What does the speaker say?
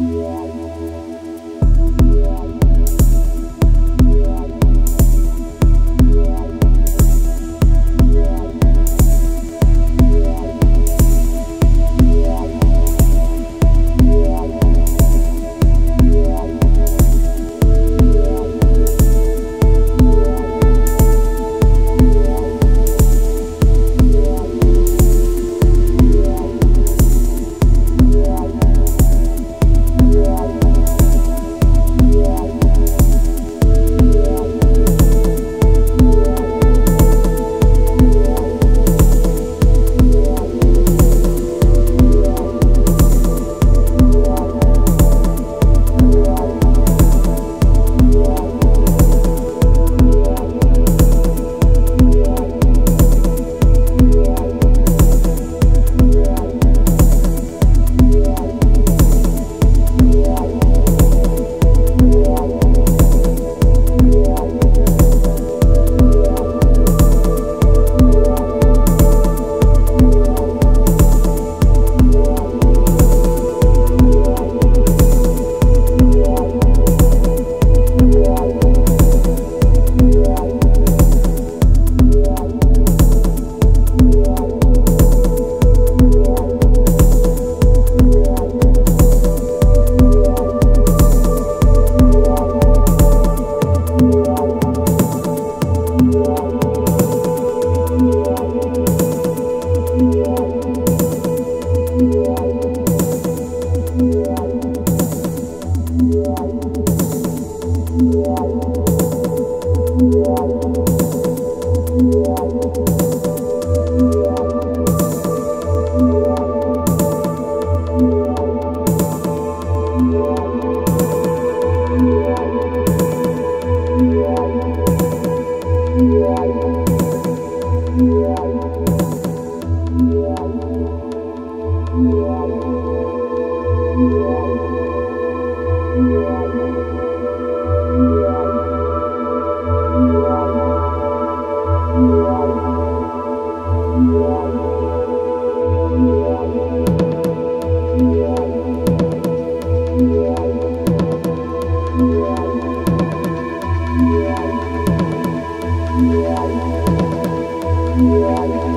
Yeah. Yeah. Música